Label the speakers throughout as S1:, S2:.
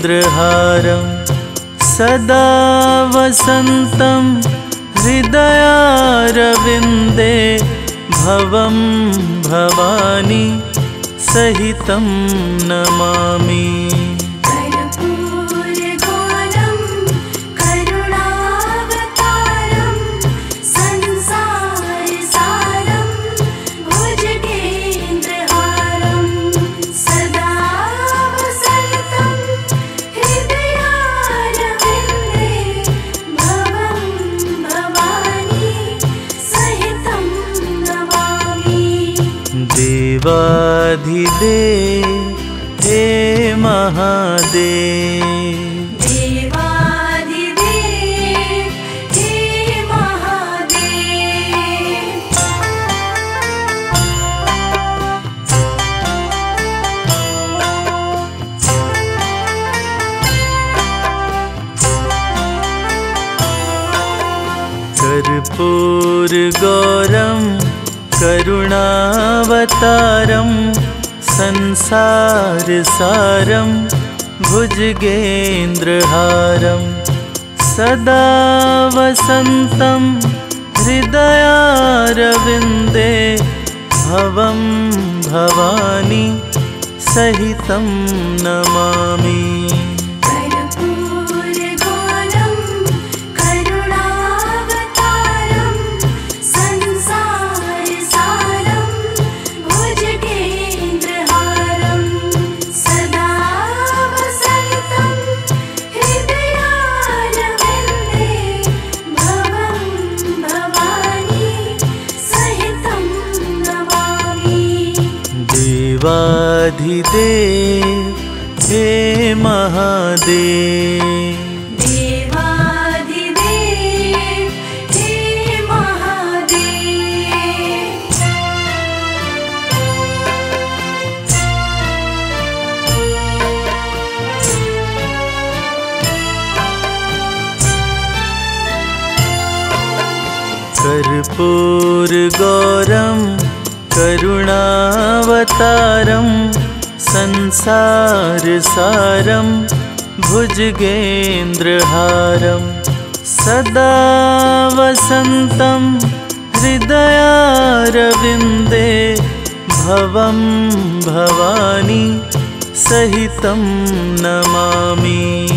S1: भुजगेन्द्रहारं सदा वसन्तं हृदयारविन्दे भवं भवानी सहितं नमामि धि हे महादेव। करुणावतारं संसारसारं भुजगेन्द्रहारं सदा वसन्तं हृदयारविन्दे भवं भवानी सहितं नमामि देवाधिदेव हे महादेव।
S2: कर्पूर हे महादेव।
S1: करुणावतारं संसारसारं भुजगेन्द्रहारं सदा वसन्तं हृदयारविन्दे भवं भवानी सहितं नमामि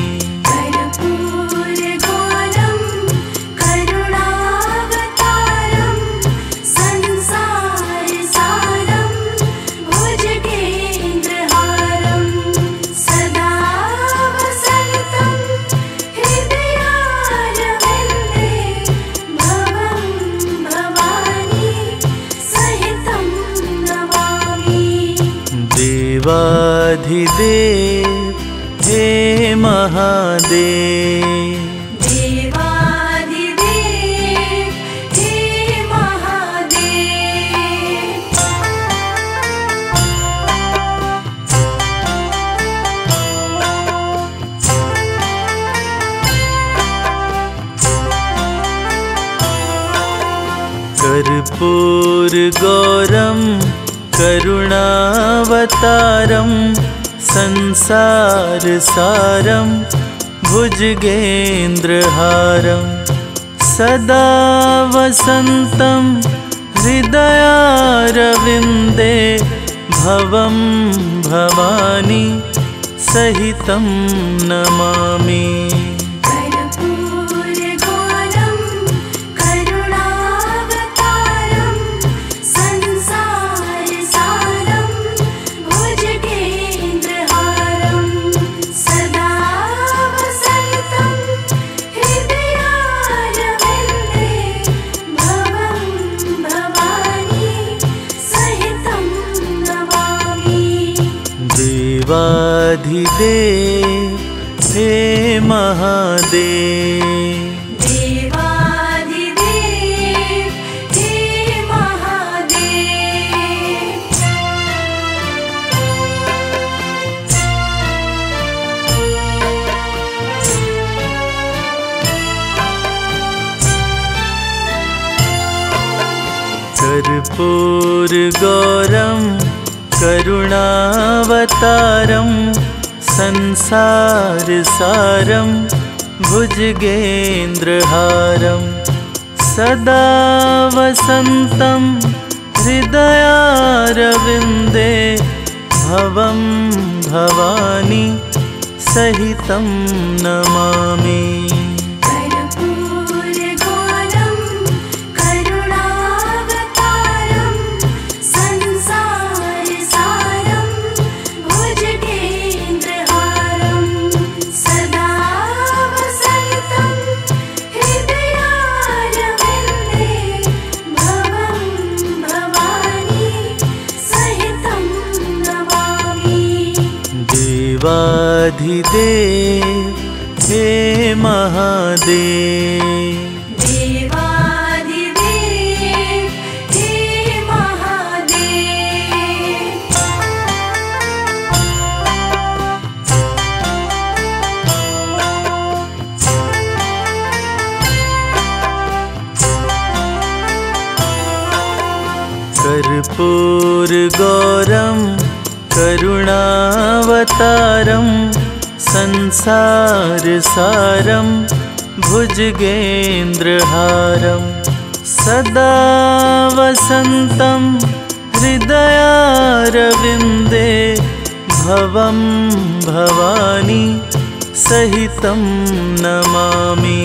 S1: देवाधिदेव हे महादेव।
S2: देवादिदेव हे महादेव।
S1: करुणावतारं संसारसारं भुजगेन्द्रहारं सदा वसन्तं हृदयारविन्दे भवं भवानी सहितं नमामि महादेव
S2: हे महादेव।
S1: कर्पूर
S2: गौरम करुणावतारम संसारसारं भुजगेन्द्रहारं सदा वसन्तं हृदयारविन्दे भवं भवानी सहितं नमामि
S1: देवाधिदेव हे महादेव।
S2: देवादिदेव हे महादेव।
S1: कर्पूरगौरं करुणावतारं संसारसारं भुजगेन्द्रहारं सदा वसन्तं हृदयारविन्दे भवं भवानी सहितं नमामि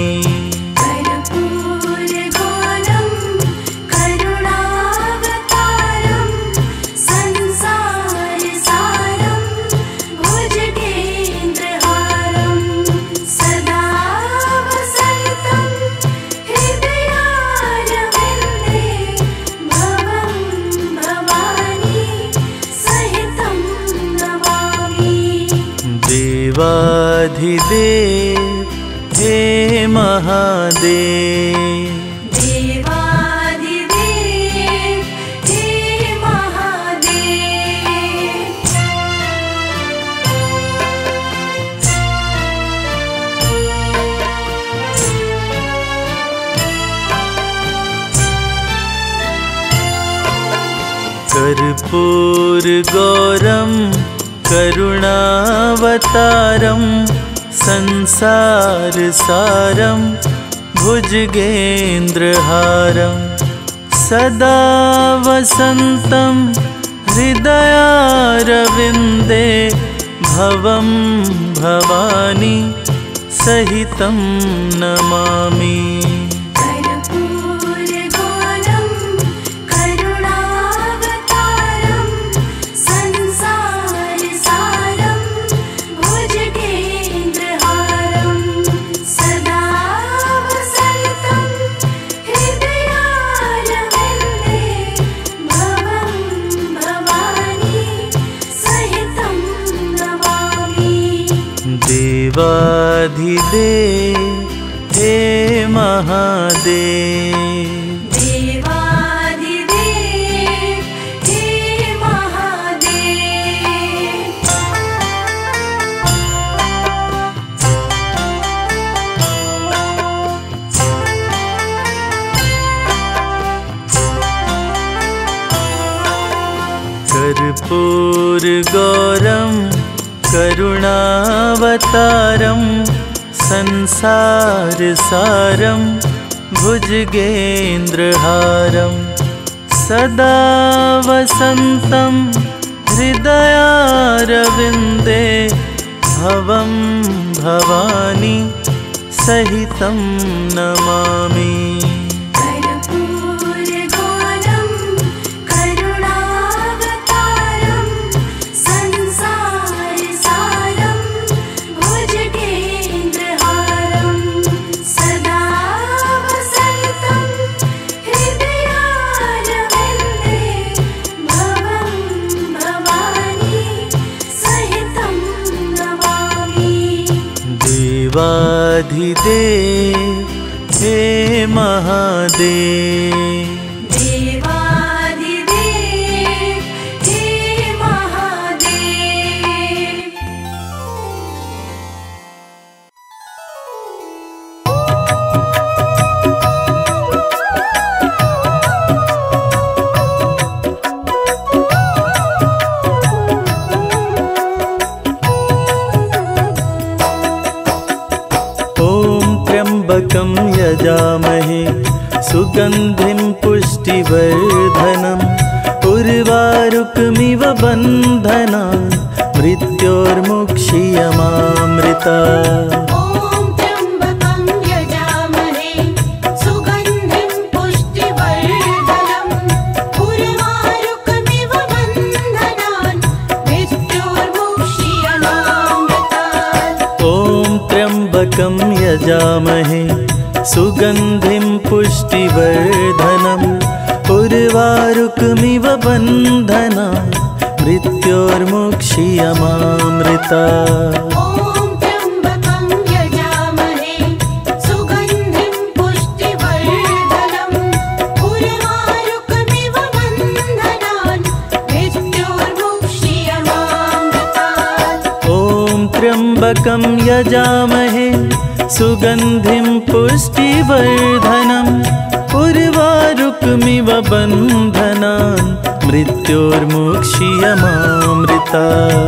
S2: वसन्तं हृदयारविन्दे भवं भवानी सहितं नमामि
S1: करुणावतारं संसारसारं भुजगेन्द्रहारं। सदा वसन्तं हृदयारविन्दे भवं भवानी सहितं नमामि देवाधिदेव हे महादेव। मृत्योर्मुक्षीयमामृता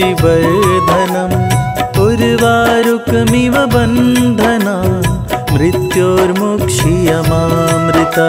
S2: मुक्तिवर्धनम् उर्वारुकमिव
S1: बन्धना। मृत्योर्मुक्षीयमामृता।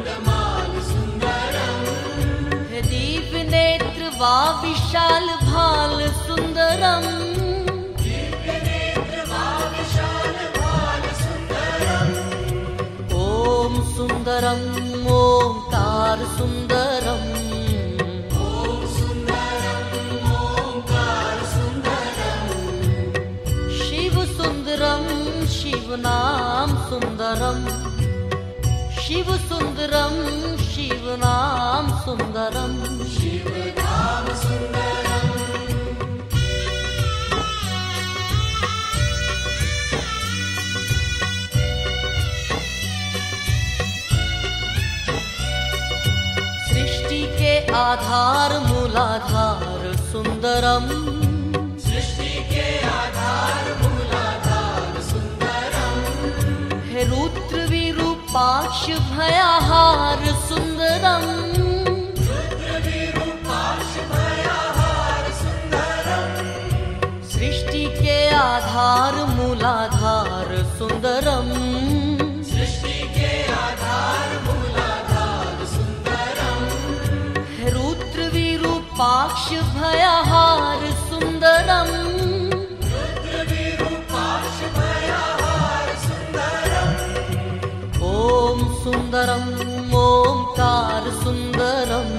S3: वा विशाल भाल सुन्दरम् ॐ सुन्दरम् ओङ्कार सुन्दरम् शिव सुन्दरं शिवनाम सुन्दरम् शिव शिवनाम सुन्दरम् सृष्टि के आधार मूलाधार सुन्दरम् हे रुद्र विरूपाक्ष भयाहार सुंदरम। सृष्टि के आधार मूलाधार सुन्दरम् भयाहार सुन्दरम्। ॐ सुन्दरम् ओङ्कार सुन्दरम्।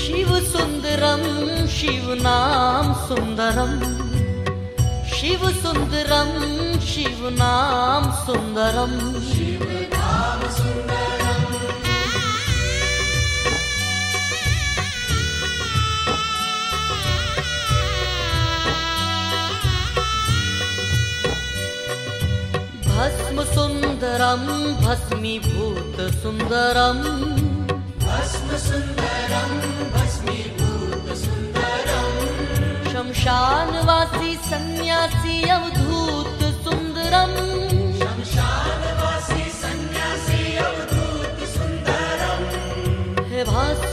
S3: शिव सुन्दरं शिवनाम सुन्दरम्। शिव सुन्दरं शिवनाम सुन्दरम् भस्म सुन्दरं भस्मीभूत सुन्दरम् शमशानवासी सन्न्यासी अवधूत सुन्दरम्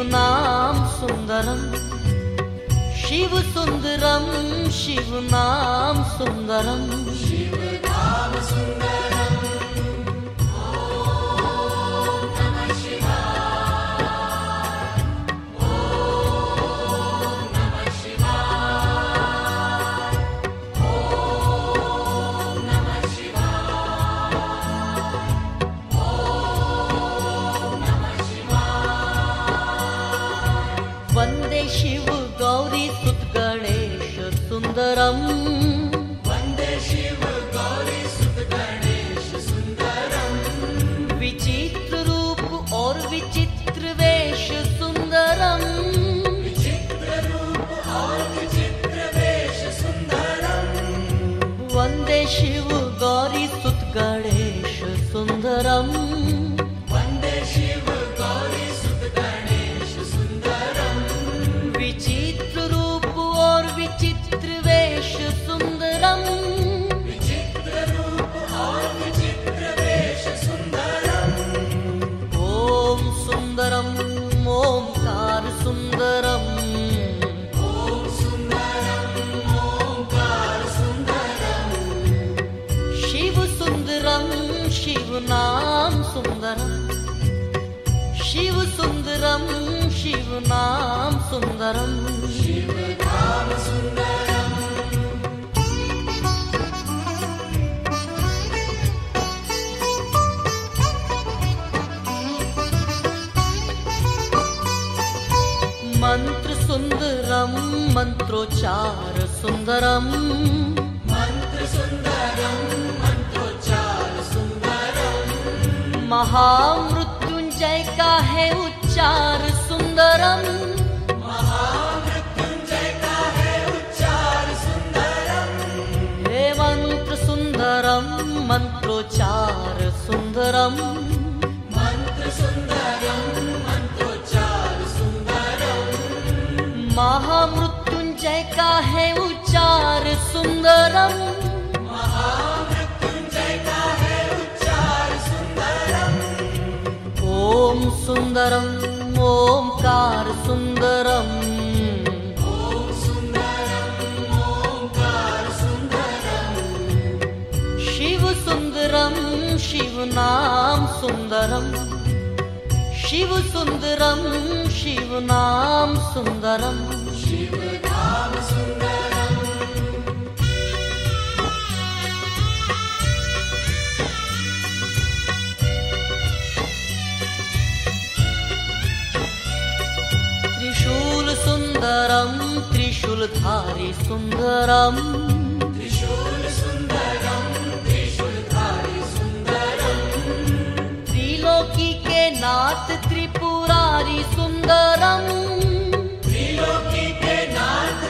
S3: सुन्दरम्। शिव सुन्दरम् शिवनाम सुन्दरम्। सुन्दरम्। वन्दे शिव गौरी सुत गणेश सुन्दरम्। विचित्र रूप और विचित्र वेश सुन्दरम्। विचित्र रूप और विचित्र वेश सुन्दरम्। वन्दे शिव गौरी सुत गणेश सुन्दरम्। शिवनाम सुन्दरम् मन्त्र सुन्दरं मन्त्रोच्चार सुन्दरम् महामृत्युञ्जय महामृत्युंजय का है उच्चार। सुंदरम। हे मंत्र सुंदरम मंत्रोच्चार सुंदरम महामृत्युंजय का है उच्चार सुंदरम ओम सुंदरम सुंदरम सुंदरम शिव ओङ्कार सुन्दरम् सुन्दरं शिवनाम सुन्दरम् शिवसुन्दरं शिवनाम सुन्दरम् सुन्दरं त्रिशूलधारी सुन्दरम् शूलारी त्रिलोकी केनाथ त्रिपुरारि सुन्दरी।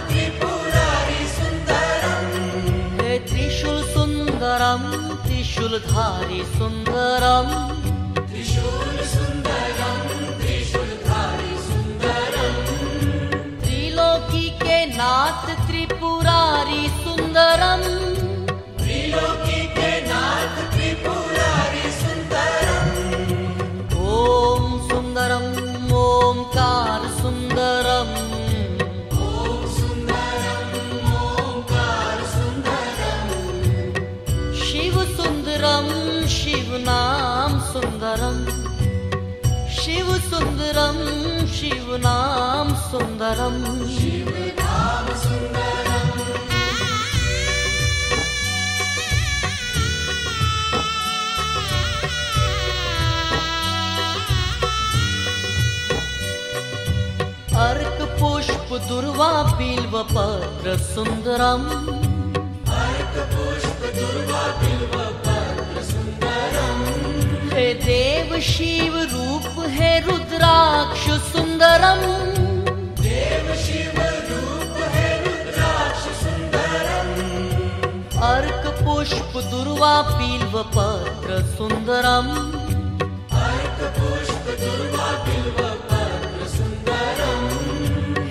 S3: त्रिपुरारी सुन्दर त्रिशूल सुन्दरम् त्रिशूलधारी सुन्दरम् त्रिपुरारी सुन्दर ॐ सुन्दरम् ओं काल सुन्दरम्। शिव सुन्दरं शिवनाम सुन्दरम्। शिव सुन्दरम् शिवनाम सुन्दरम्। पुष्पदुर्वापिल्वपात्रसुन्दरम् हे देव शिव रूप हे रुद्राक्ष सुन्दरम्। अर्क पुष्प दुर्वा पील पत्र सुन्दरम्।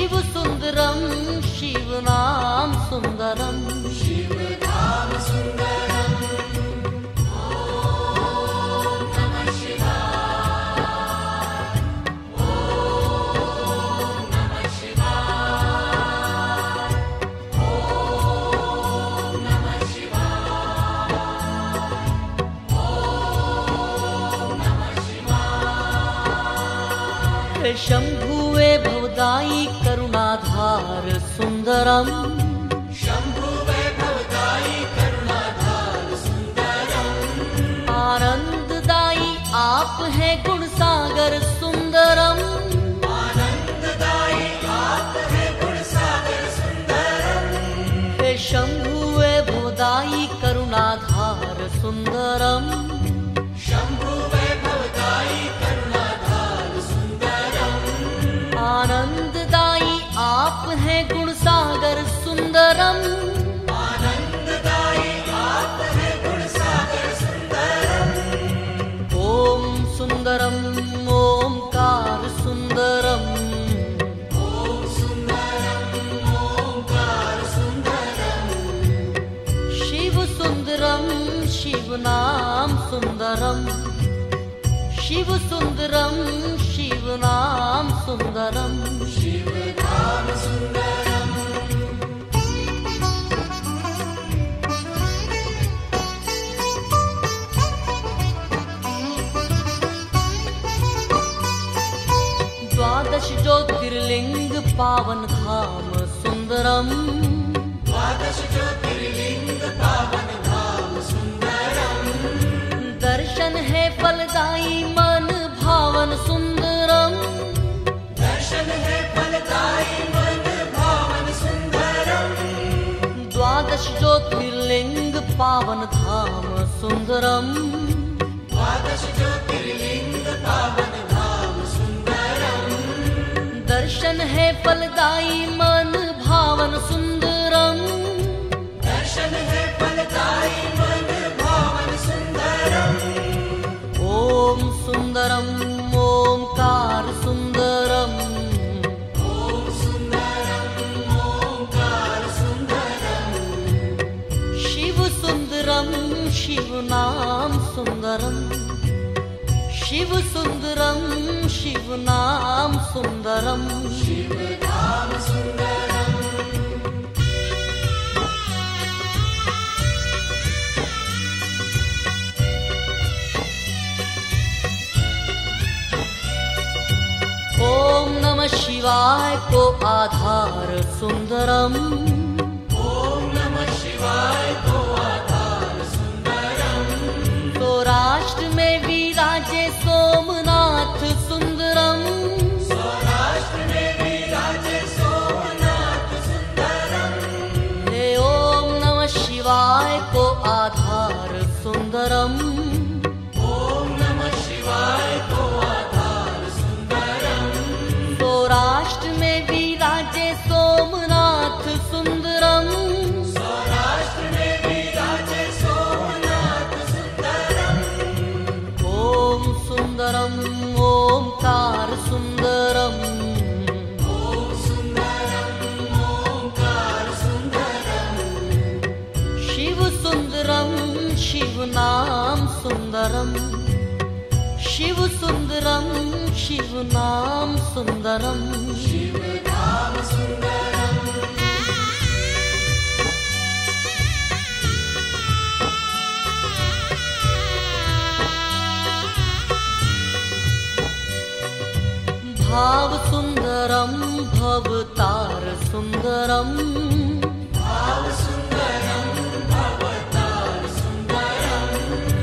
S3: शिव सुंदरम शिव नाम सुंदरम हे शंभुवे भवदाई धार सुन्दरम्। सुन्दर आनन्ददायि आप है गुणसागर सुन्दरम्। सुंदरम पावन धाम सुन्दरम्। दर्शन है फलदायी मन भावन सुन्दरम्। दर्शन है फलदायी मन भावन सुन्दरम्। ॐ सुन्दरम्। शिवनाम सुन्दरम् ॐ नमः शिवाय को आधार सुन्दरम् सौराष्ट्र में विराजे सुंदरम शिवनाम सुन्दरम्। शिवनाम सुन्दरम् भार सुन्दरम् सुन्दरम्।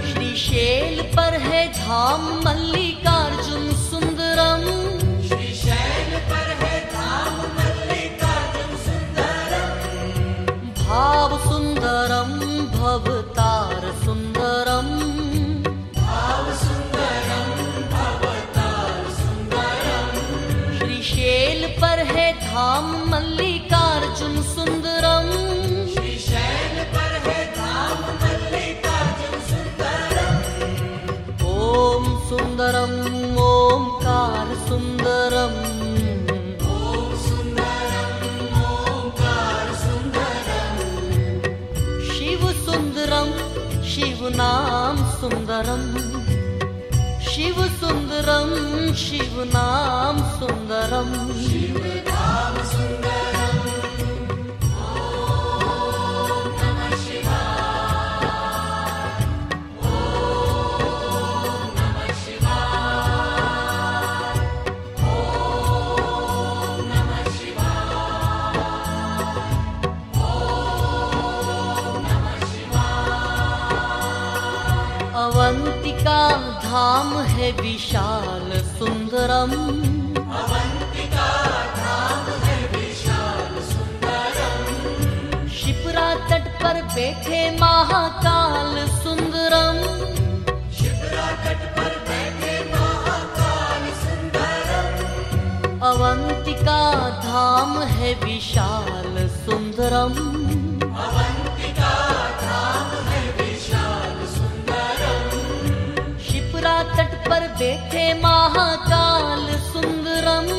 S3: श्री शेल पर है धल्लि धाम मल्लिकार्जुन सुन्दरम्। ॐ सुन्दरम् ओङ्कार सुन्दरम्। शिव सुन्दरम् शिवनाम सुन्दरम्। शिव सुन्दरम् शिवनाम सुन्दरम् धाम है विशाल सुंदरम शिप्रा तट पर बैठे महाकाल सुंदरम अवंतिका धाम है विशाल सुंदरम पर बैठे महाकाल सुन्दरम्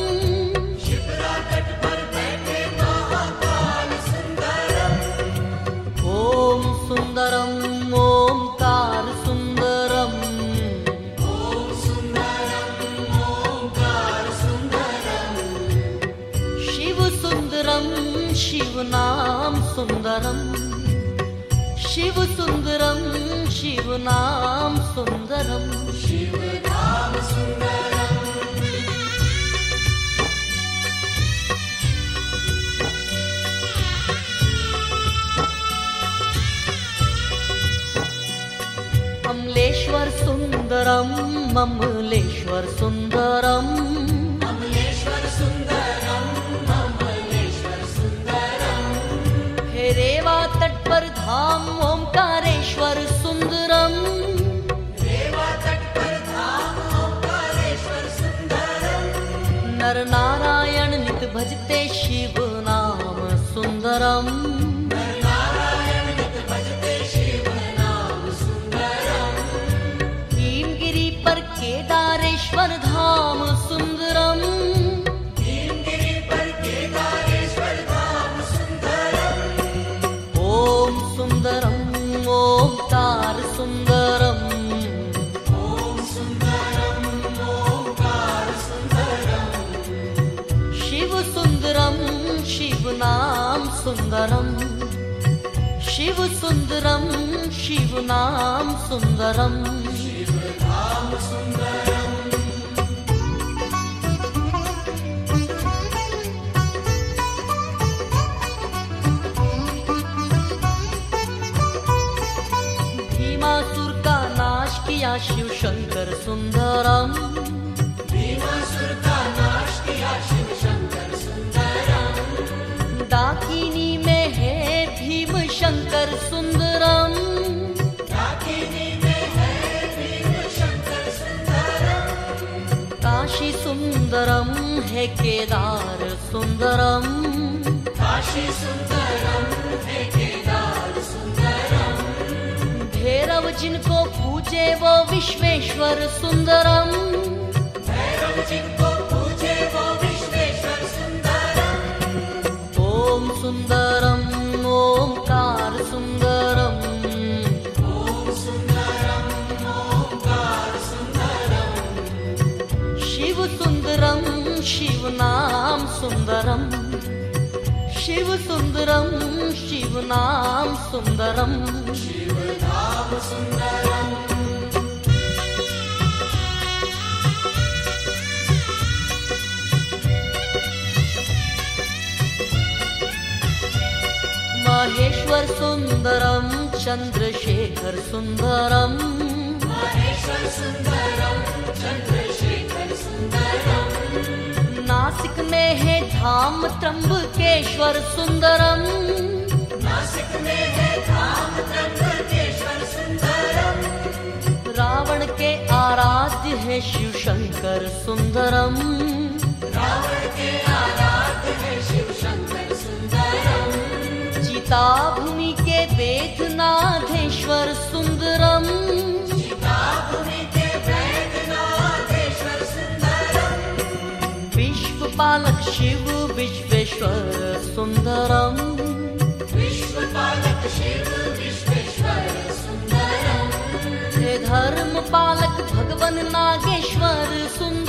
S3: ओम् सुन्दरम् ओं काल सुन्दरम् सुन्दर सुन्दर शिव सुन्दरम् शिवनाम सुन्दरम् शिव सुन्दरम् शिवनाम सुन्दरं शिवनाम सुन्दरम्। ममलेश्वर सुन्दरं ममलेश्वर सुन्दरं सुन्दरं सुन्दरं हेरेवा तटपर धाम ॐकारेश्वर सुन्दरम्। नरनारायण नित भजते शिव नाम सुन्दरम्। शिव सुन्दरं शिवनाम सुन्दरम् शिव शिवनाम सुन्दरम् भीमासुर का नाश किया शिव शंकर सुंदरम। शङ्कर सुन्दरम् काशी सुन्दरम् काशी सुन्दरं हे केदार सुन्दरम् भैरव जिनको पूजे वो विश्वेश्वर सुन्दरम् ॐ सुन्दरम् शिवसुन्दरं शिवनाम् सुन्दरं शिवसुन्दरं शिवनाम सुन्दरं महेश्वर सुंदरम चंद्रशेखर सुंदरम नासिक में है धाम त्र्यंबकेश्वर सुंदरम रावण के आराध्य है शिव शंकर सुंदरम चिता भूमि भूमि वेद नागेश्वर सुन्दरम्। विश्वपालक शिव विश्वेश्वर सुन्दरम्। धर्मपालक भगवन् नागेश्वर सुन्दर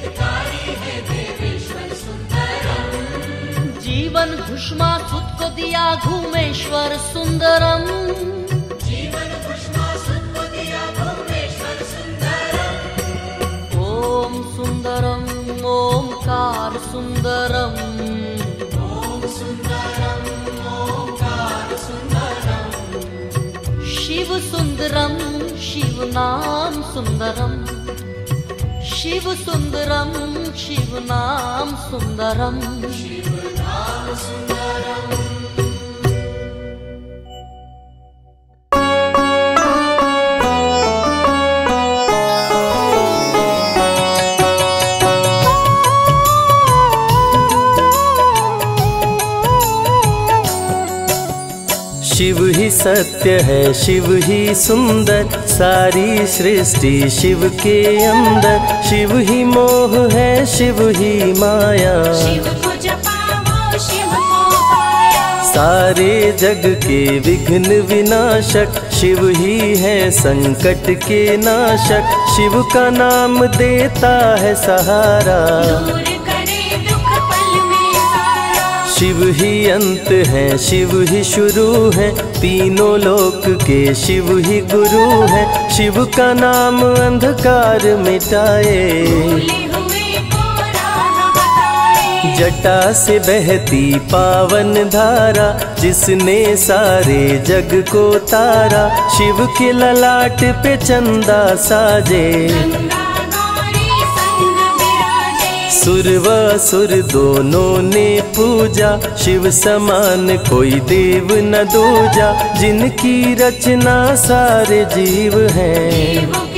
S3: जीवन घुष्मा सुत को दिया घूमेश्वर सुंदरम। ओम सुंदरम ओमकार सुंदरम। शिव सुंदरम शिव नाम सुंदरम। शिव सुंदरम शिव नाम सुंदरम
S1: शिव ही सत्य है, शिव ही सुंदर, सारी सृष्टि शिव के अंदर। शिव ही मोह है, शिव ही माया।
S2: शिव
S1: सारे जग के विघ्न विनाशक शिव ही है संकट के नाशक। शिव का नाम देता है सहारा।
S2: दूर करे दुख पल में सारा।
S1: शिव ही अंत है शिव ही शुरू है। तीनों लोक के शिव ही गुरु है। शिव का नाम अंधकार मिटाए। जटा से बहती पावन धारा, जिसने सारे जग को तारा, शिव के ललाट पे चंदा साजे। सुर व सुर दोनों ने पूजा, शिव समान कोई देव न दूजा, जिनकी रचना सारे जीव हैं।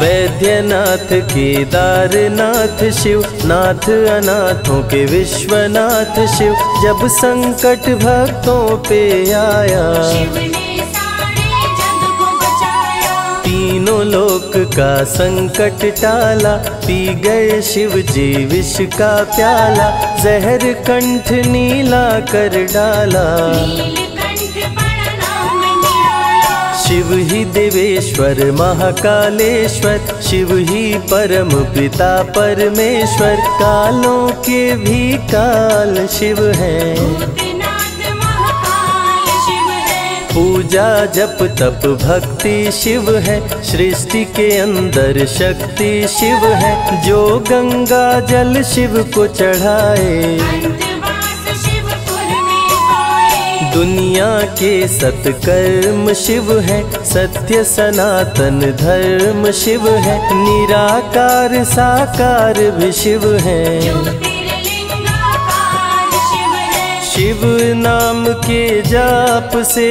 S1: वैद्यनाथ केदारनाथ शिव नाथ अनाथों के विश्वनाथ शिव जब संकट भक्तों पे आया। तीनों लोक का संकट टाला पी गए शिव जी विष का प्याला जहर कंठ नीला कर डाला। शिव ही देवेश्वर महाकालेश्वर शिव ही परम पिता परमेश्वर कालों के भी काल शिव हैं। पूजा जप तप भक्ति शिव है। सृष्टि के अंदर शक्ति शिव है। जो गंगा जल शिव को चढ़ाए। दुनिया के सत्कर्म शिव है, सत्य सनातन धर्म शिव है, निराकार साकार भी शिव है।
S2: शिव
S1: नाम के जाप से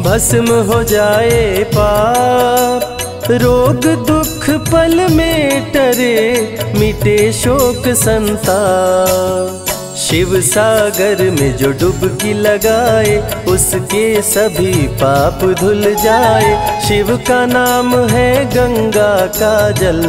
S1: भस्म हो जाए पाप, रोग दुख पल में टरे, मिटे शोक संताप। शिव सागर में जो डुबकी लगाए उसके सभी पाप धुल जाए। शिव का नाम है गंगा का जल।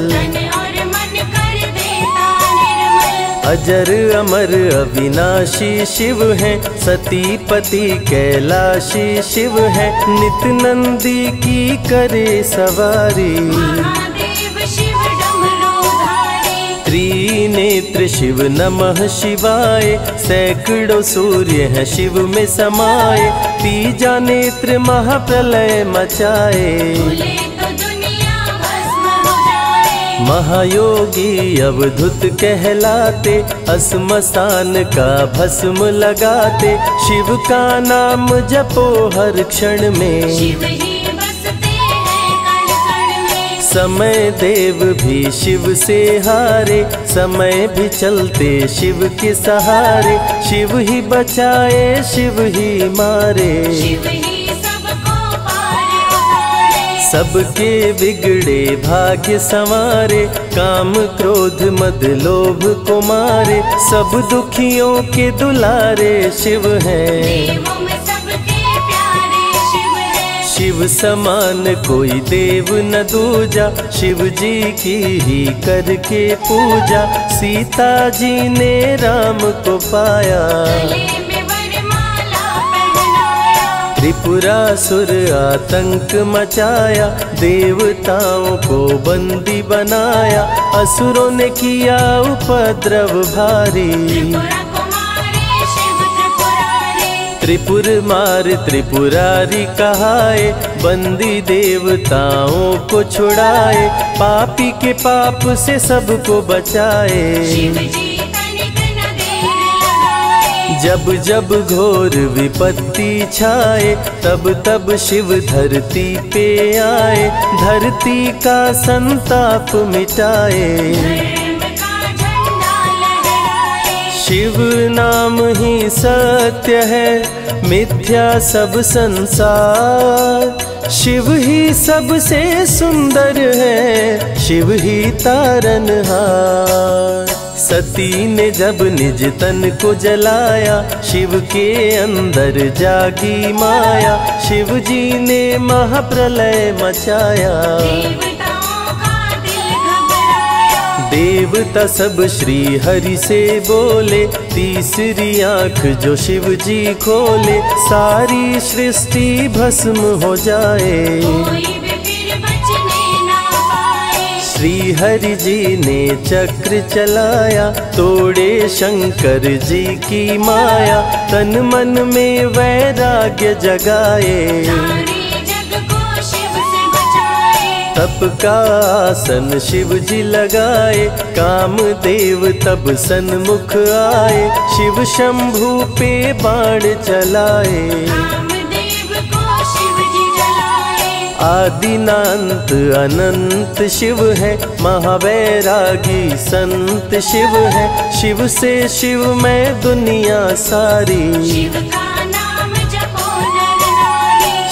S1: अजर अमर अविनाशी शिव है सती पति कैलाशी शिव है। नित नंदी की करे सवारी। त्रिनेत्र शिव नमः शिवाय। सैकड़ों सूर्य है शिव में समाये। तीजा नेत्र महाप्रलय मचाए
S2: तो
S1: महायोगी अवधुत कहलाते। असमसान का भस्म लगाते। शिव का नाम जपो हर क्षण में।
S2: शिव ही
S1: समय देव भी शिव से हारे समय भी चलते शिव के सहारे शिव ही बचाए शिव ही मारे।
S2: शिव ही सबको
S1: बिगड़े भाग्य संवारे काम क्रोध मद लोभ को मारे सब दुखियों के दुलारे शिव हैं।
S2: शिव
S1: समान कोई देव न दूजा शिव जी की ही करके पूजा। सीता जी ने राम को पाया।
S2: पहनाया।
S1: त्रिपुरासुर आतंक मचाया देवताओं को बंदी बनाया। असुरों ने किया उपद्रव भारी।
S2: त्रिपुर
S1: मार त्रिपुरारी कहाए बंदी देवताओं को छुड़ाए पापी के पाप से सबको बचाए। जब जब घोर विपत्ति छाए तब तब शिव धरती पे आए धरती का संताप मिटाए। शिव नाम ही सत्य है, मिथ्या सब संसार। शिव ही सबसे सुंदर है, शिव ही तारनहार। सती ने जब निज तन को जलाया, शिव के अंदर जागी माया, शिव जी ने महाप्रलय मचाया। देवता सब श्री हरि से बोले तीसरी आँख जो शिव जी खोले सारी सृष्टि भस्म हो जाए। श्री हरि जी ने चक्र चलाया तोड़े शंकर जी की माया तन मन में वैराग्य जगाए। तप का आसन शिव जी लगाए काम देव तब सन्मुख आए शिव शंभु पे बाण चलाए। आदिनांत अनंत शिव है महावैरागी संत शिव है शिव से शिव में दुनिया सारी।
S2: शिव का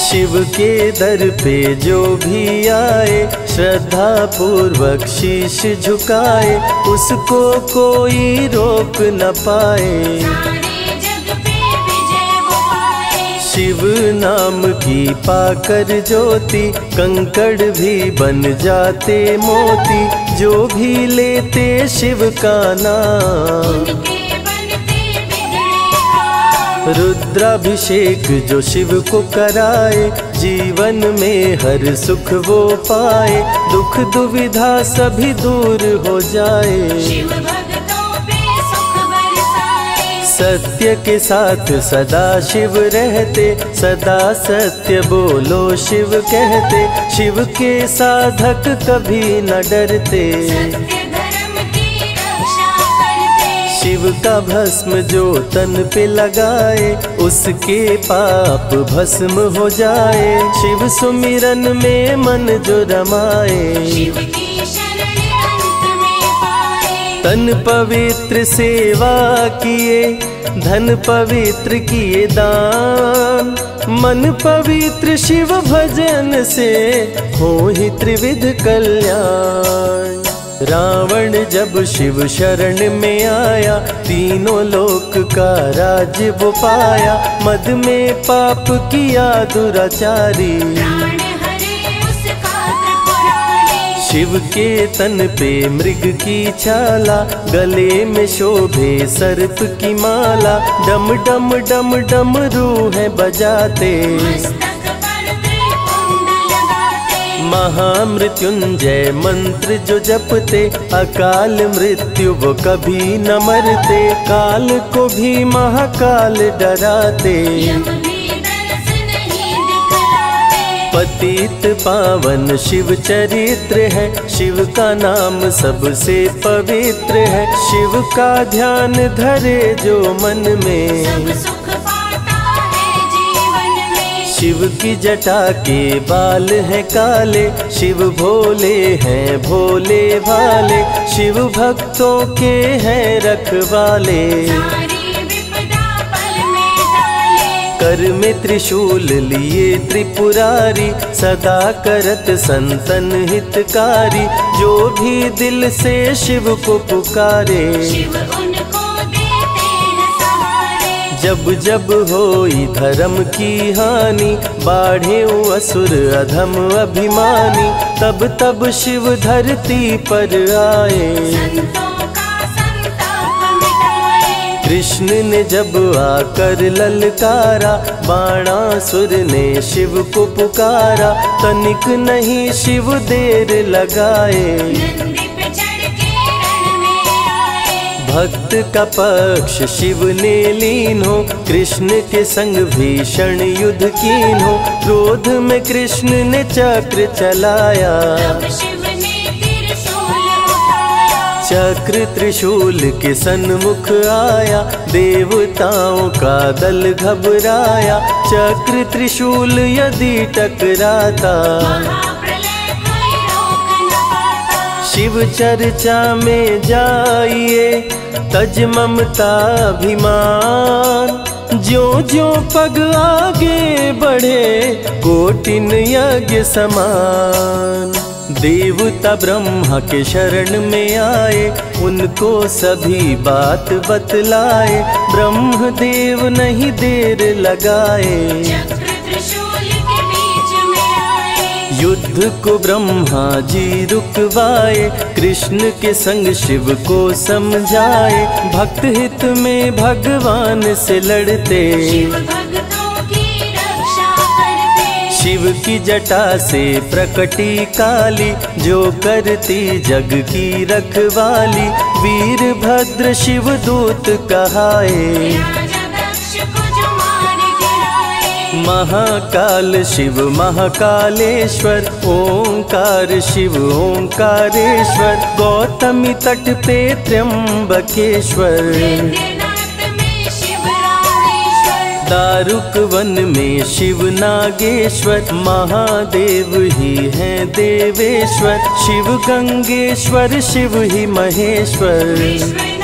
S1: शिव के दर पे जो भी आए श्रद्धा पूर्वक शीश झुकाए उसको कोई रोक न पाए। शिव नाम की पाकर ज्योति कंकड़ भी बन जाते मोती जो भी लेते शिव का नाम। रुद्राभिषेक जो शिव को कराए जीवन में हर सुख वो पाए दुख दुविधा सभी दूर हो जाए।
S2: शिव
S1: सत्य के साथ सदा शिव रहते सदा सत्य बोलो शिव कहते शिव के साधक कभी न डरते। शिव का भस्म जो तन पे लगाए उसके पाप भस्म हो जाए। शिव सुमिरन में मन जो रमाए।
S2: शिव की शरण में
S1: तन पवित्र सेवा किए धन पवित्र किए दान। मन पवित्र शिव भजन से हो ही त्रिविध कल्याण। रावण जब शिव शरण में आया तीनों लोक का राज वो पाया। मद में पाप किया दुराचारी। शिव के तन पे मृग की छाला गले में शोभे सर्प की माला। डम डम डम डम रूह बजाते। महामृत्युंजय मंत्र जो जपते, अकाल मृत्यु वो कभी न मरते। काल को भी महाकाल डराते। पतित पावन शिव चरित्र है, शिव का नाम सबसे पवित्र है। शिव का ध्यान धरे जो मन में। शिव की जटा के बाल हैं काले शिव भोले हैं भोले भाले शिव भक्तों के हैं रखवाले। कर में त्रिशूल लिए त्रिपुरारी सदा करत संतन हितकारी जो भी दिल से शिव को पुकारे।
S2: शिव
S1: जब जब होई धर्म की हानि बाढ़े असुर अधम अभिमानी तब तब शिव धरती पर आए। कृष्ण ने जब आकर ललकारा बाणासुर ने शिव को पुकारा तनिक नहीं शिव देर लगाए। भक्त का पक्ष शिव ने लीन हो, कृष्ण के संग भीषण युद्ध कीन हो, क्रोध में कृष्ण ने चक्र चलाया। चक्र त्रिशूल के सन्मुख आया, देवताओं का दल घबराया, चक्र त्रिशूल यदि टकराता। शिव चर्चा में जाइए तज ममता अभिमान। ज्यो जो पग आगे बढ़े, कोटिन यज्ञ समान। देवता ब्रह्मा के शरण में आए, उनको सभी बात बतलाए ब्रह्म देव नहीं देर लगाए। युद्ध को ब्रह्मा जी रुकवाए कृष्ण के संग शिव को समझाए भक्त हित में भगवान से लड़ते।
S2: शिव की रक्षा करते।
S1: शिव की जटा से प्रकटी काली जो करती जग की रखवाली वीर भद्र शिव दूत कहाए महाकाल शिव महाकालेश्वर, ओंकार शिव, ओंकारेश्वर, गौतमी तट पे त्र्यंबकेश्वर। दारुक वन में शिव नागेश्वर, महादेव ही है देवेश्वर, शिव गंगेश्वर, शिव ही महेश्वर।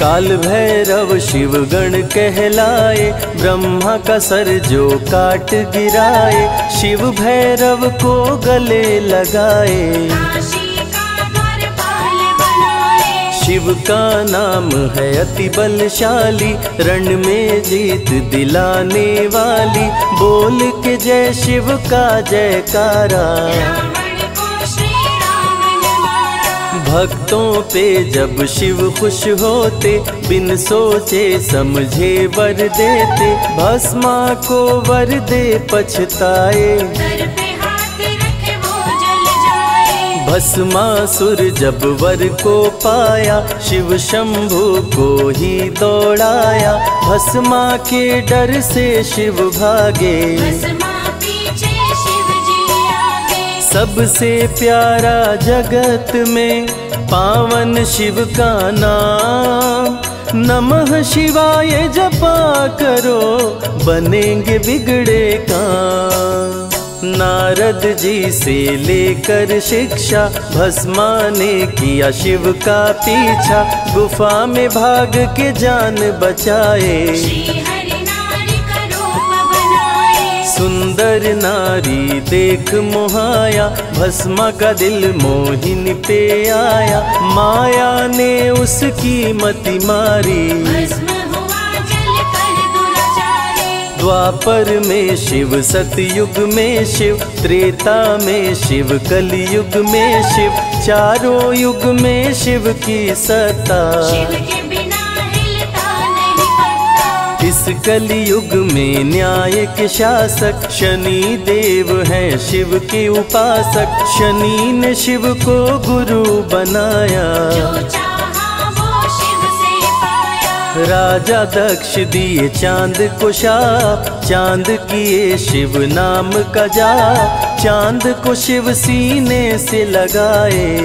S1: काल भैरव शिव गण कहलाए, ब्रह्मा का सर जो काट गिराए, शिव भैरव को गले लगाए। शिव का नाम है अति बलशाली, रण में जीत दिलाने वाली, बोल के जय शिव का जयकारा। भक्तों पे जब शिव खुश होते बिन सोचे समझे वर देते। भस्मा को वर दे पछताए।
S2: सर पे हाथ रखे वो जल जाए।
S1: भस्मासुर जब वर को पाया शिव शंभु को ही दौड़ाया। भस्मा के डर से शिव भागे।
S2: भस्मा
S1: सबसे प्यारा जगत में पावन शिव का नाम। नमः शिवाय जपा करो, बनेंगे बिगड़े काम। नारद जी से लेकर शिक्षा भस्मा ने किया शिव का पीछा। गुफा में भाग के जान बचाए। सुंदर नारी देख मोहाया भस्मा का दिल मोहिनी पे आया। माया ने उसकी मति मारी। द्वापर में शिव सतयुग में शिव त्रेता में शिव कलयुग में शिव चारों युग में शिव की सत्ता।
S2: शिव के
S1: इस कलयुग में न्याय के शासक शनि देव हैं शिव के उपासक। शनि ने शिव को गुरु बनाया।
S2: जो चाहा वो शिव से पाया।
S1: राजा दक्ष दिए चाँद को शाप। चाँद किए शिव नाम का जाप। चाँद को शिव सीने से लगाए।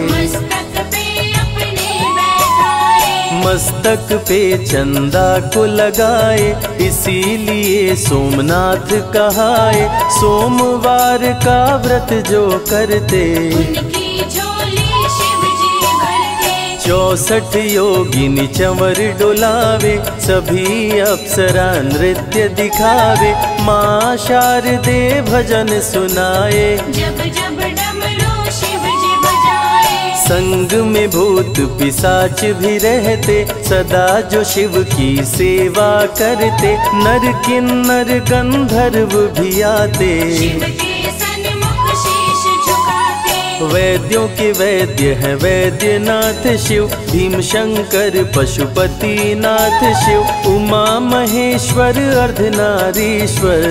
S2: मस्तक पे
S1: चंदा को लगाए इसीलिए सोमनाथ कहाए सोमवार का व्रत जो करते। चौसठ योगिनी चंवर डोलावे सभी अप्सरा नृत्य दिखावे। माँ शारदे भजन सुनाए।
S2: जब जब
S1: संग में भूत पिशाच भी रहते सदा जो शिव की सेवा करते नर किन्नर गंधर्व भी आते।
S2: शिव के सन्मुख शीश झुकाते।
S1: वैद्यों के वैद्य है वैद्यनाथ शिव भीम शंकर पशुपति नाथ शिव उमा महेश्वर अर्धनारीश्वर।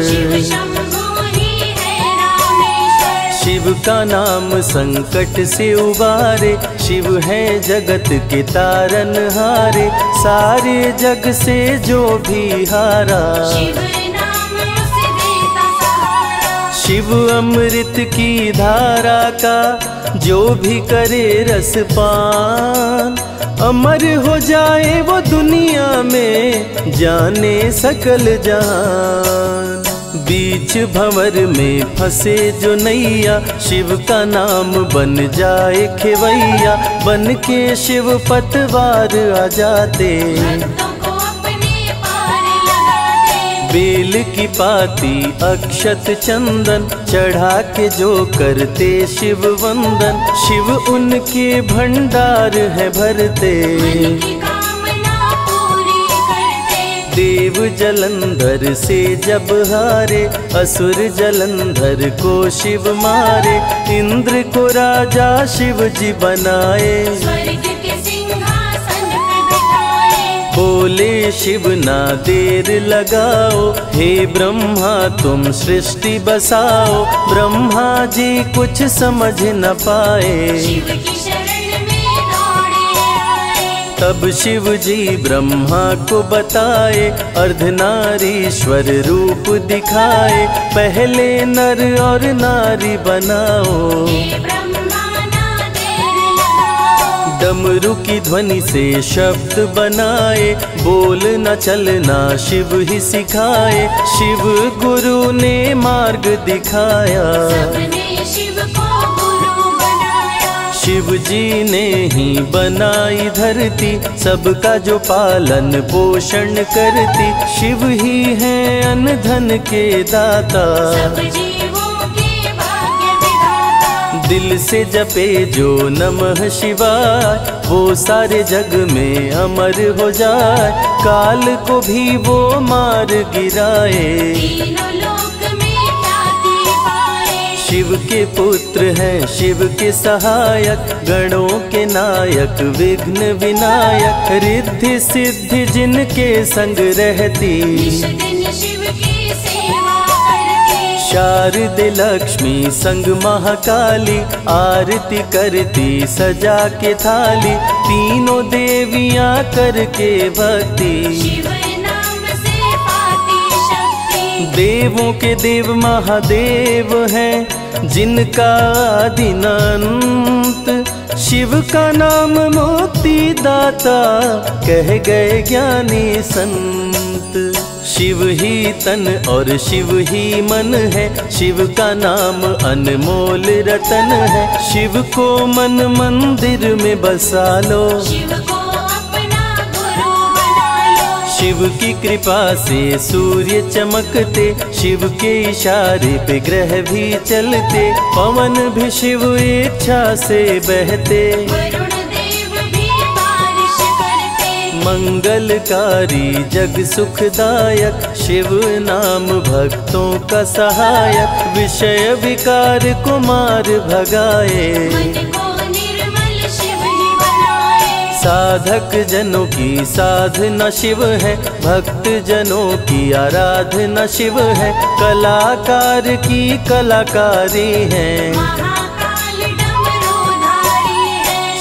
S2: शिव
S1: का नाम संकट से उबारे शिव है जगत के तारन हारे सारे जग से जो भी हारा।
S2: शिव
S1: अमृत की धारा का जो भी करे रस पान अमर हो जाए वो दुनिया में जाने सकल जहान। बीच भंवर में फंसे जो नैया शिव का नाम बन जाए खेवैया। बन के शिव पतवार आ जाते। बेल की पाती अक्षत चंदन चढ़ा के जो करते शिव वंदन। शिव उनके भंडार है भरते। देव शिव जलंधर से जब हारे असुर जलंधर को शिव मारे इंद्र को राजा शिव जी बनाए। बोले शिव ना देर लगाओ हे ब्रह्मा तुम सृष्टि बसाओ ब्रह्मा जी कुछ समझ न पाए।
S2: शिव की
S1: तब शिव जी ब्रह्मा को बताए, अर्धनारीश्वर रूप दिखाए, पहले नर और नारी बनाओ। डमरू की ध्वनि से शब्द बनाए, बोल न चलना शिव ही सिखाए, शिव गुरु ने मार्ग दिखाया।
S2: शिव
S1: जी ने ही बनाई धरती सबका जो पालन पोषण करती शिव ही है अन्न धन के दाता।
S2: सब के
S1: दिल से जपे जो नमः शिवाय वो सारे जग में अमर हो जाए। काल को भी वो मार गिराए। शिव के पुत्र हैं, शिव के सहायक, गणों के नायक, विघ्न विनायक, रिद्धि सिद्धि जिनके संग रहती। शारद लक्ष्मी, संग महाकाली, आरती करती, सजा के थाली, तीनों देवियाँ करके भक्ति। देवों के देव महादेव हैं जिनका आदिनांत शिव का नाम मुक्ति दाता कह गए ज्ञानी संत। शिव ही तन और शिव ही मन है, शिव का नाम अनमोल रतन है। शिव को मन मंदिर में बसा लो।
S2: शिव को
S1: शिव की कृपा से सूर्य चमकते, शिव के इशारे पे ग्रह भी चलते, पवन भी शिव इच्छा से बहते। मंगलकारी जग सुखदायक, शिव नाम भक्तों का सहायक, विषय विकार कुमार भगाए। साधक जनों की साधना शिव है। भक्त जनों की आराधना शिव है। कलाकार की कलाकारी है।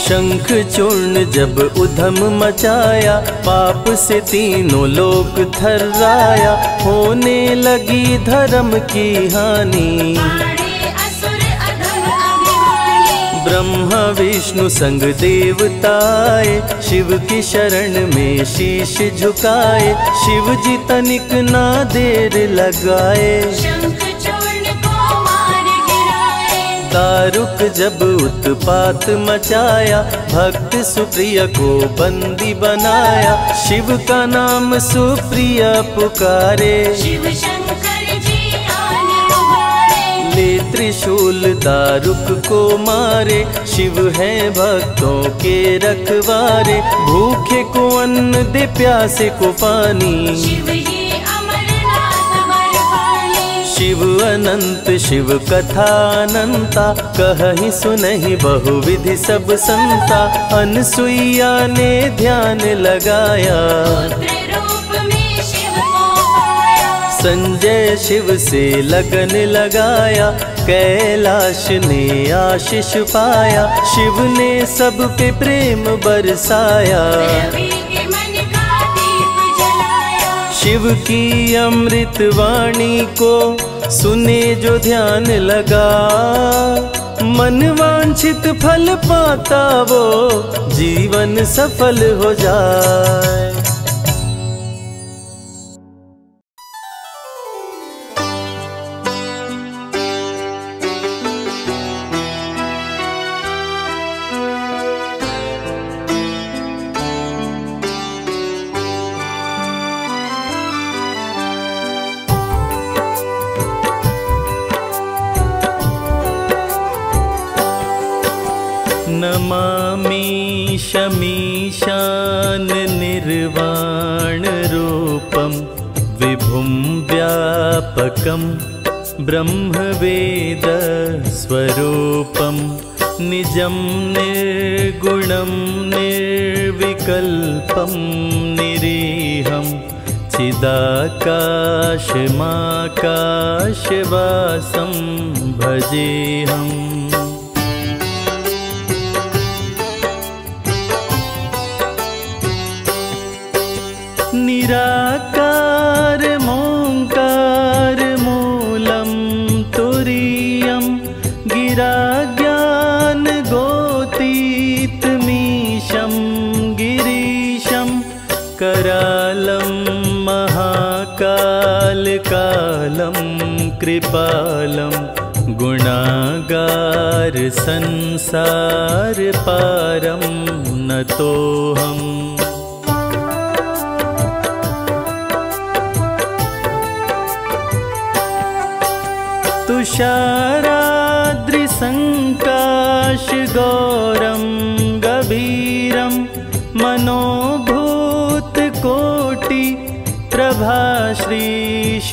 S1: शंख चूर्ण जब उधम मचाया पाप से तीनों लोक थर्राया। होने लगी धर्म की हानि। ब्रह्मा विष्णु संग देवताए शिव की शरण में शीश झुकाए शिव जी तनिक ना देर लगाए।
S2: शंख चूर्ण को मार गिराए।
S1: दारुक जब उत्पात मचाया भक्त सुप्रिय को बंदी बनाया शिव का नाम सुप्रिय पुकारे।
S2: शिव
S1: त्रिशूल दारुक को मारे शिव है भक्तों के रखवारे भूखे को अन्न दे प्यासे को पानी।
S2: शिव ही
S1: शिव अनंत शिव कथा अनंता कह कहीं सुनहि बहुविधि सब संता। अनसुईया ने ध्यान लगाया। संजय शिव से लगन लगाया। कैलाश ने आशीष पाया शिव ने सब पे प्रेम बरसाया। शिव की अमृत वाणी को सुने जो ध्यान लगा। मन वांछित फल पाता वो जीवन सफल हो जाए। निरीहं चिदाकाशमाकाशवासं भजे।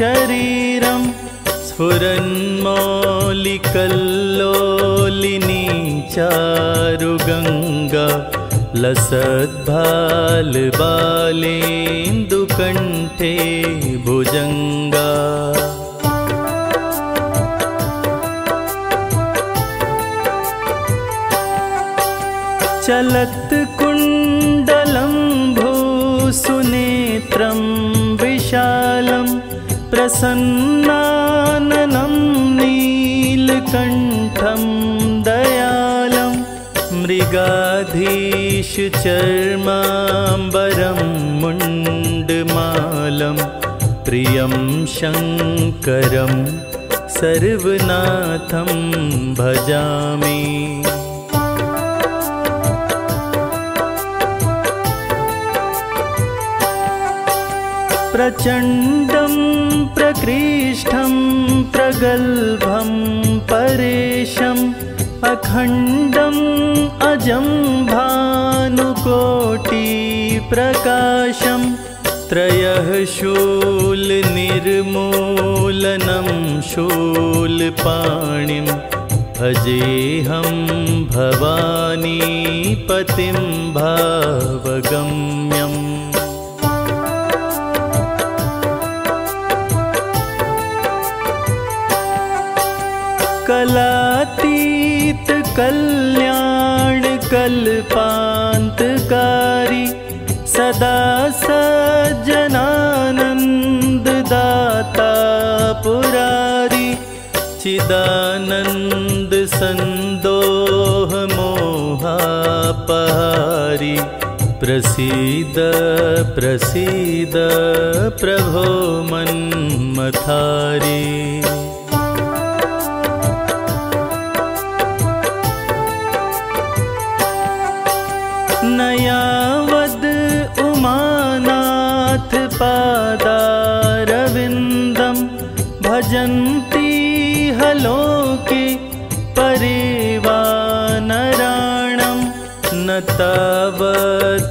S1: प्रभाश्रीशरीरं स्फुरन्मौलिकल्लोलिनी चारुगङ्गा लसद्भालबालेन्दुकण्ठे भुजङ्गा। चलत्कुण्डलं प्रसन्नाननं नीलकण्ठं दयालं मृगाधीशचर्माम्बरं मुण्डमालं प्रियं शङ्करं सर्वनाथं भजामि। प्रचण्डं प्रकृष्टं प्रगल्भं परेशम् अखण्डम् अजं भानुकोटिप्रकाशं त्रयः शूलनिर्मूलनं शूलपाणिं भजेऽहं भवानीपतिं भावगम्यम् तीत कल्याण कल्पान्तकारी सदा सज्जनानन्ददाता जनानन्द पुरारी चिदानन्द सन्दोह मोहापहारि प्रसीद प्रसीद प्रभो मन्मथारी।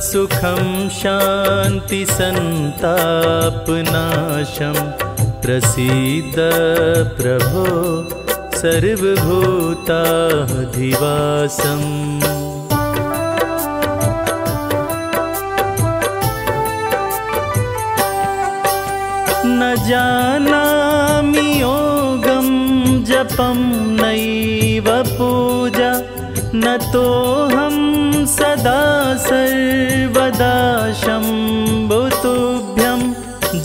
S1: सुखं शान्तिसन्तापनाशं प्रसीद प्रभो सर्वभूताधिवासम् सदा सर्वदा शम्भुतुभ्यं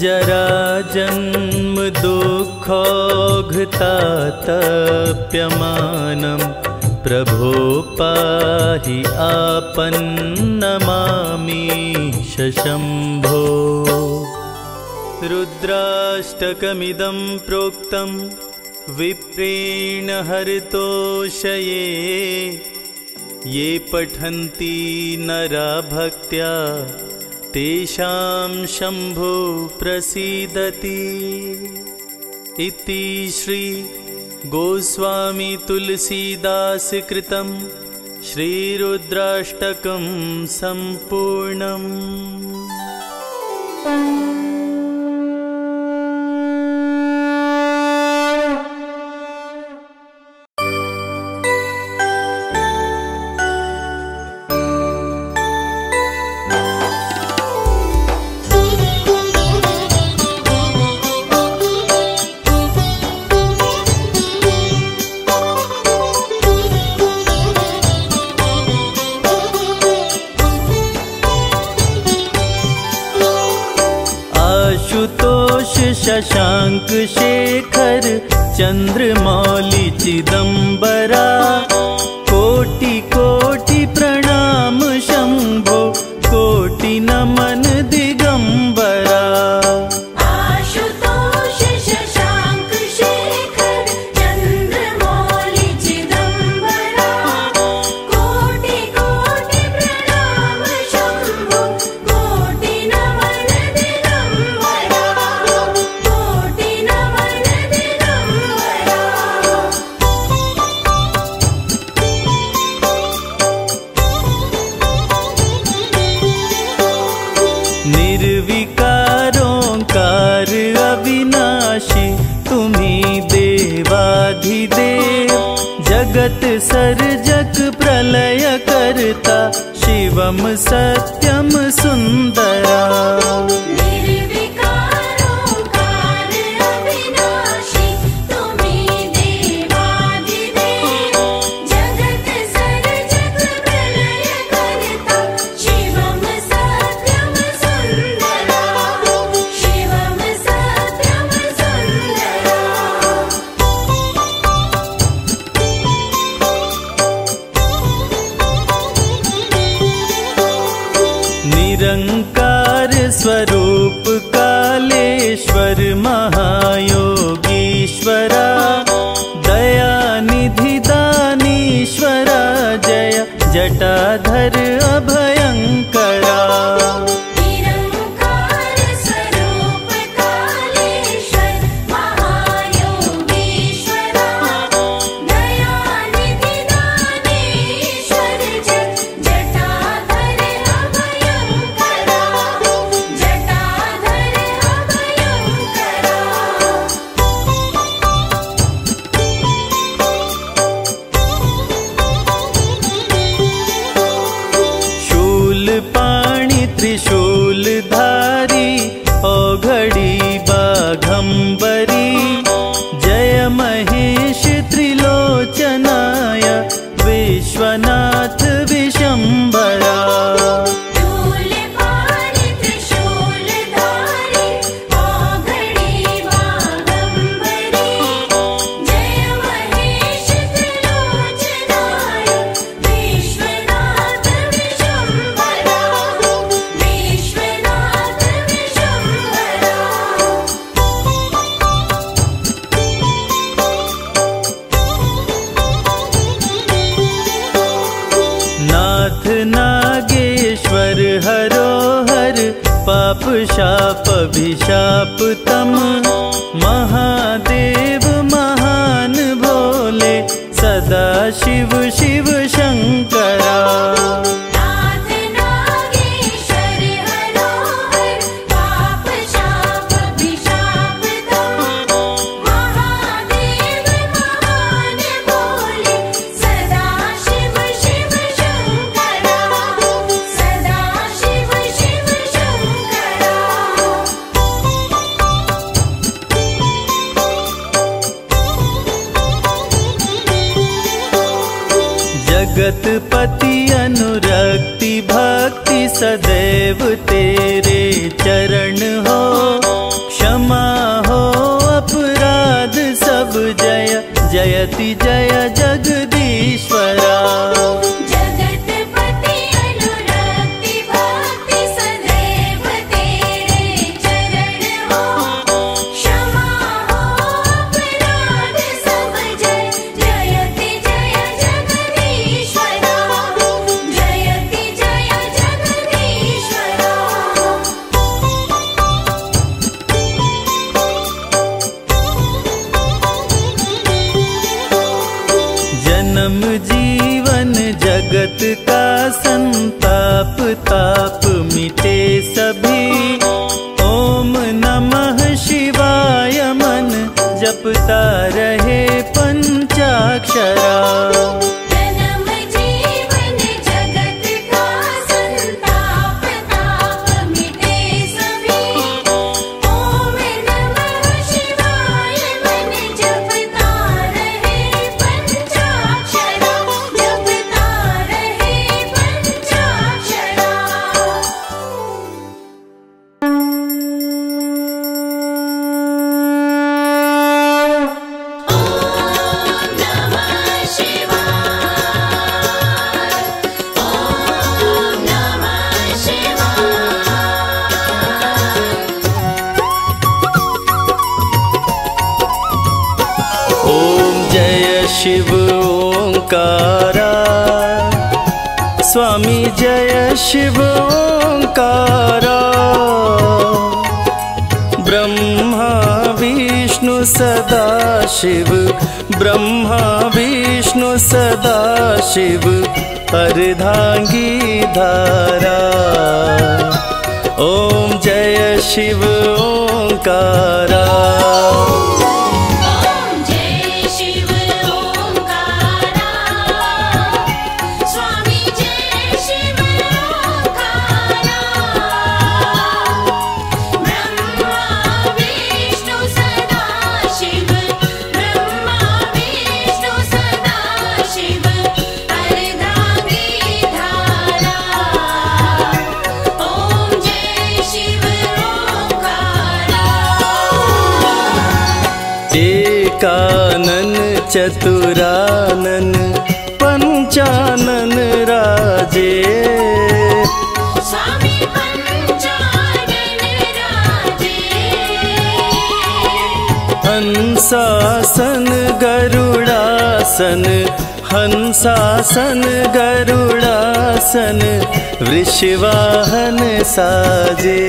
S1: जराजन्मदुःखोघतातप्यमानं प्रभो पाहि आपन्नमामि शशम्भो। रुद्राष्टकमिदं प्रोक्तं विप्रेण हरितोषये ये पठन्ति नरा भक्त्या तेषां शम्भो प्रसीदति। इति श्री गोस्वामी तुलसीदासकृतं श्रीरुद्राष्टकं सम्पूर्णम्
S3: शङ्क शेखर चन्द्रमाौलि चिदा सदैव तेरे चरण हो क्षमा हो अपराध सब जय जयति जय जगदीश्वर। चतुरानन पञ्चानन राजे। हंसासन गरुडासन हंसासन गरुडासन वृषवाहन साजे।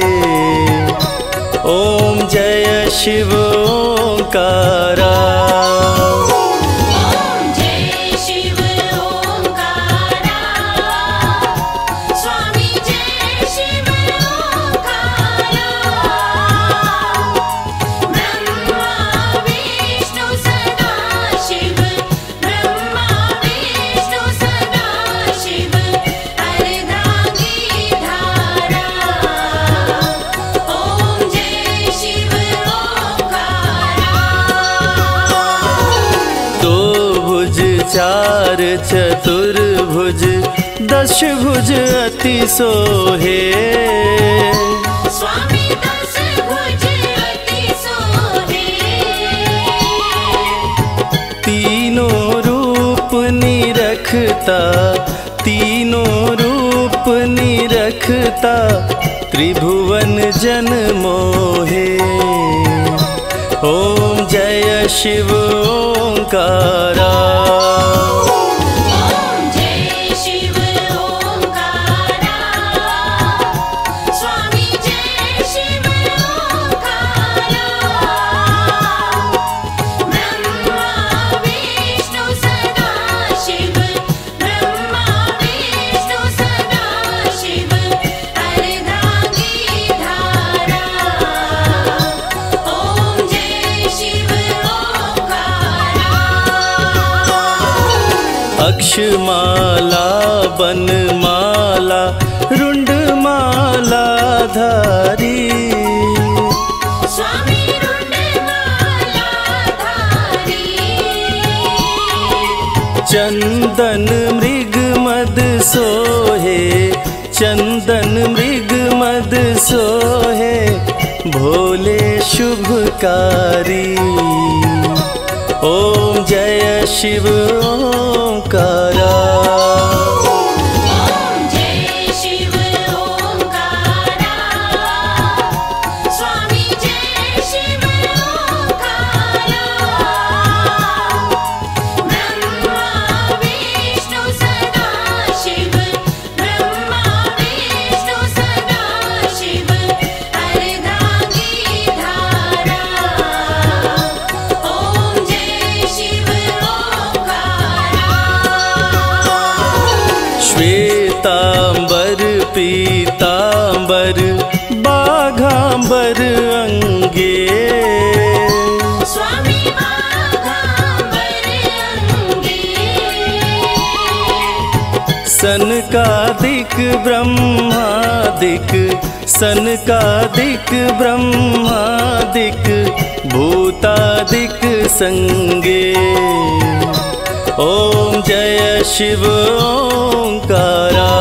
S1: ॐ जय
S3: शिवोकारा दश भुज अति सोहे। तीनों रूप निरखता तीनों रूप निरखता त्रिभुवन जन मोहे।
S1: ॐ जय शिव
S3: ओङ्कारा शुभकारी। ओम जय शिव ओंकार। दिक
S1: ब्रह्मादिक सन का
S3: दिक ब्रह्मादिक भूतादिक संगे।
S1: ॐ जय शिव ओंकारा।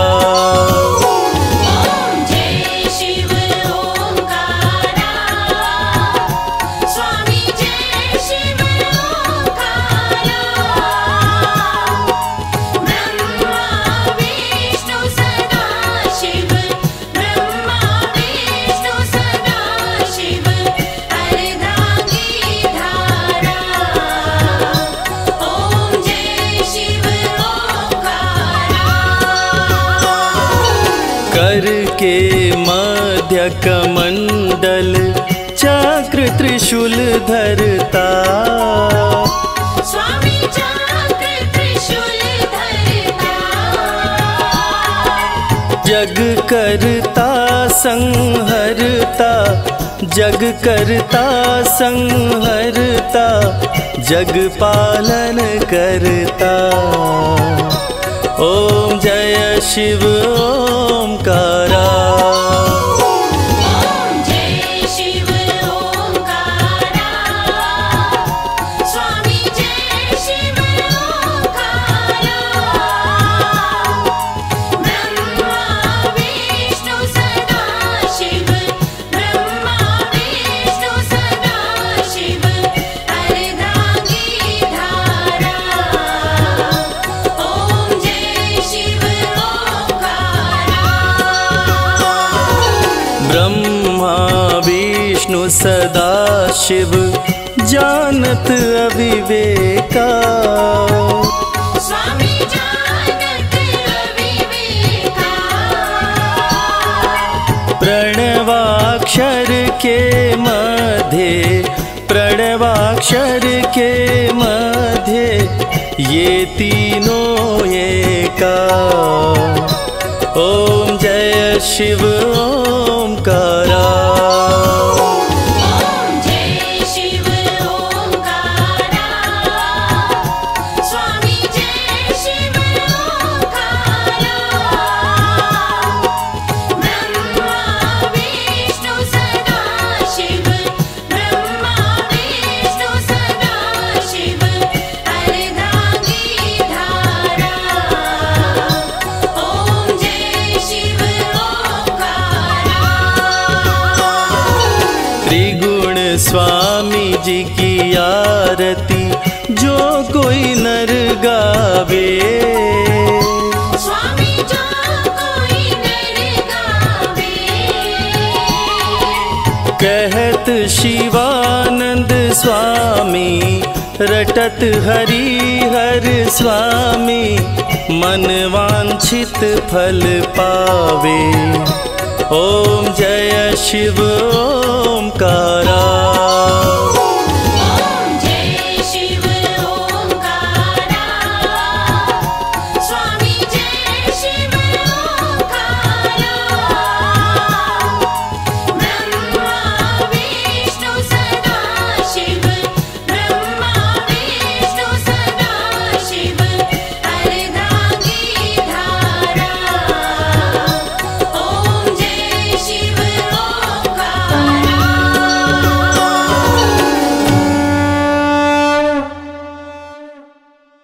S1: कमंडल चक्र त्रिशूल धरता। जग करता संहरता जग करता संहरता जग पालन करता। ओम जय शिव ओमकारा जानत अविवेका। प्रणवाक्षर के मध्य, प्रणवाक्षर के मध्य, ये तीनों एका। ओम जय शिव ओमकारा
S3: ॐ गावे।
S1: कहत शिवानंद स्वामी रटत हरि हर स्वामी मन वांछित फल पावे। ओम जय शिव ओमकारा